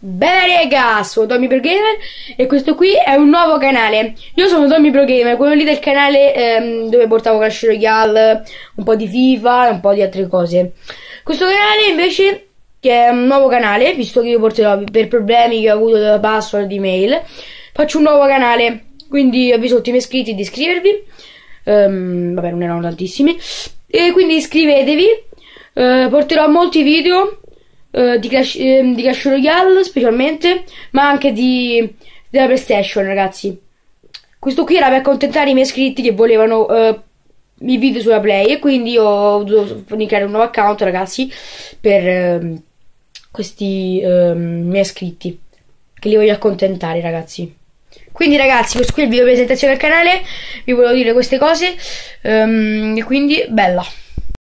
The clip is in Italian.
Bella rega, sono Tommy Pro Gamer e questo qui è un nuovo canale. Io sono Tommy Pro Gamer, quello lì del canale ehm, dove portavo Clash Royale, un po' di FIFA e un po' di altre cose. Questo canale invece, che è un nuovo canale, visto che io porterò per problemi che ho avuto da password di mail, faccio un nuovo canale. Quindi avviso tutti i miei iscritti di iscrivervi. Um, vabbè, non erano tantissimi. E quindi iscrivetevi. Uh, porterò molti video uh, di, Clash, uh, di Clash Royale specialmente, ma anche di, della PlayStation, ragazzi. Questo qui era per accontentare i miei iscritti che volevano uh, i video sulla Play e quindi ho dovuto comunicare un nuovo account, ragazzi, per uh, questi uh, miei iscritti. Che li voglio accontentare, ragazzi. Quindi ragazzi, questo qui è il video presentazione del canale, vi volevo dire queste cose, um, quindi bella.